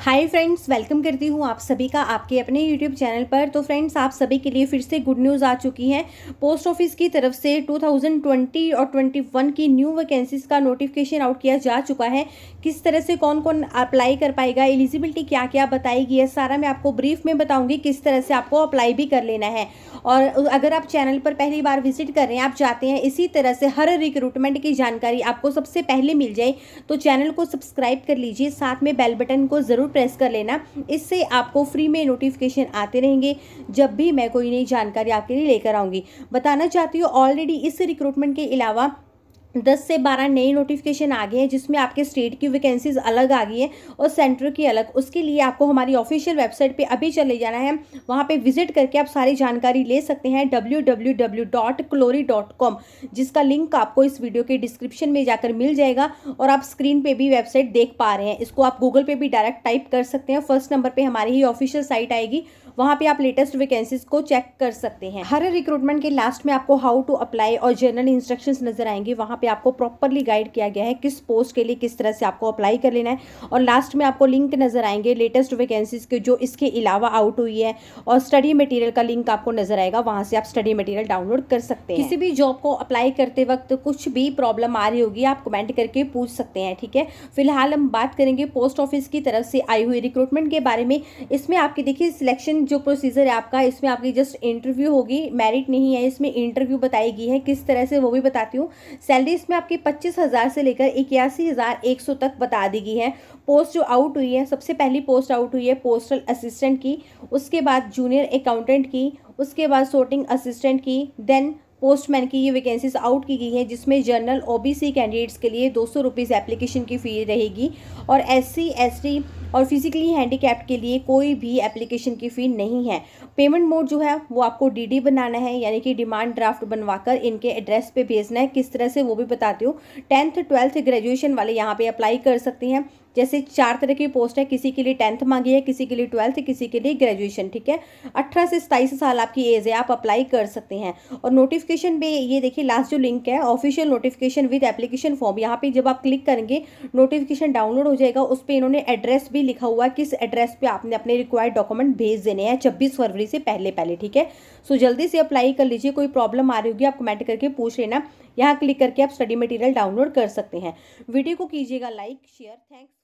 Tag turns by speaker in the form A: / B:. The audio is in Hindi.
A: हाय फ्रेंड्स वेलकम करती हूँ आप सभी का आपके अपने यूट्यूब चैनल पर। तो फ्रेंड्स आप सभी के लिए फिर से गुड न्यूज़ आ चुकी है। पोस्ट ऑफ़िस की तरफ़ से 2020 और 21 की न्यू वैकेंसीज का नोटिफिकेशन आउट किया जा चुका है। किस तरह से कौन कौन अप्लाई कर पाएगा एलिजिबिलिटी क्या क्या बताएगी है सारा मैं आपको ब्रीफ में बताऊँगी किस तरह से आपको अप्लाई भी कर लेना है। और अगर आप चैनल पर पहली बार विज़िट कर रहे हैं, आप चाहते हैं इसी तरह से हर रिक्रूटमेंट की जानकारी आपको सबसे पहले मिल जाए तो चैनल को सब्सक्राइब कर लीजिए, साथ में बेल बटन को ज़रूर प्रेस कर लेना। इससे आपको फ्री में नोटिफिकेशन आते रहेंगे। जब भी मैं कोई नई जानकारी आपके लिए लेकर आऊँगी। बताना चाहती हूँ ऑलरेडी इस रिक्रूटमेंट के अलावा दस से बारह नए नोटिफिकेशन आ गए हैं, जिसमें आपके स्टेट की वैकेंसीज अलग आ गई हैं और सेंटर की अलग। उसके लिए आपको हमारी ऑफिशियल वेबसाइट पे अभी चले जाना है। वहाँ पे विज़िट करके आप सारी जानकारी ले सकते हैं डब्ल्यू जिसका लिंक आपको इस वीडियो के डिस्क्रिप्शन में जाकर मिल जाएगा और आप स्क्रीन पर भी वेबसाइट देख पा रहे हैं। इसको आप गूगल पर भी डायरेक्ट टाइप कर सकते हैं। फ़र्स्ट नंबर पर हमारी ही ऑफिशियल साइट आएगी वहाँ पे आप लेटेस्ट वैकेंसीज को चेक कर सकते हैं। हर रिक्रूटमेंट के लास्ट में आपको हाउ टू अप्लाई और जनरल इंस्ट्रक्शन नज़र आएँगे। वहाँ पे आपको प्रॉपरली गाइड किया गया है किस पोस्ट के लिए किस तरह से आपको अप्लाई कर लेना है। और लास्ट में आपको लिंक नज़र आएँगे लेटेस्ट वैकेंसीज के जो इसके अलावा आउट हुई है और स्टडी मटीरियल का लिंक आपको नज़र आएगा। वहाँ से आप स्टडी मटीरियल डाउनलोड कर सकते हैं। किसी भी जॉब को अप्लाई करते वक्त कुछ भी प्रॉब्लम आ रही होगी, आप कमेंट करके पूछ सकते हैं, ठीक है? फ़िलहाल हम बात करेंगे पोस्ट ऑफ़िस की तरफ़ से आई हुई रिक्रूटमेंट के बारे में। इसमें आपकी देखिए सिलेक्शन जो प्रोसीजर है आपका, इसमें आपकी जस्ट इंटरव्यू होगी मेरिट नहीं है, इसमें इंटरव्यू बताई गई है, किस तरह से वो भी बताती हूँ। सैलरी इसमें आपकी पच्चीस हज़ार से लेकर इक्यासी हज़ार एक सौ तक बता दी गई है। पोस्ट जो आउट हुई है, सबसे पहली पोस्ट आउट हुई है पोस्टल असिस्टेंट की, उसके बाद जूनियर अकाउंटेंट की, उसके बाद सोर्टिंग असिस्टेंट की देन पोस्टमैन की ये वैकेंसीज आउट की गई हैं, जिसमें जनरल ओबीसी कैंडिडेट्स के लिए दो सौ रुपीज़ एप्लीकेशन की फ़ी रहेगी और एससी एसटी और फिजिकली हैंडीकैप्ड के लिए कोई भी एप्लीकेशन की फ़ी नहीं है। पेमेंट मोड जो है, वो आपको डीडी बनाना है, यानी कि डिमांड ड्राफ्ट बनवाकर इनके एड्रेस पे भेजना है। किस तरह से वो भी बताती हूँ। टेंथ ट्वेल्थ ग्रेजुएशन वाले यहाँ पे अप्लाई कर सकते हैं। जैसे चार तरह की पोस्ट है, किसी के लिए टेंथ मांगी है, किसी के लिए ट्वेल्थ, किसी के लिए ग्रेजुएशन, ठीक है? अठारह से सताईस साल आपकी एज है, आप अप्लाई कर सकते हैं। और नोटिफिकेशन में ये देखिए लास्ट जो लिंक है official notification with application form यहाँ पे जब आप क्लिक करेंगे नोटिफिकेशन डाउनलोड हो जाएगा, उस पर इन्होंने एड्रेस भी लिखा हुआ है, किस एड्रेस पे आपने अपने रिक्वायर्ड डॉक्यूमेंट भेज देने हैं, छब्बीस फरवरी से पहले पहले ठीक है? सो जल्दी से अप्लाई कर लीजिए, कोई प्रॉब्लम आ रही होगी, आप कमेंट करके पूछ लेना। यहाँ क्लिक करके आप स्टडी मटेरियल डाउनलोड कर सकते हैं। वीडियो को कीजिएगा लाइक, शेयर, थैंक्स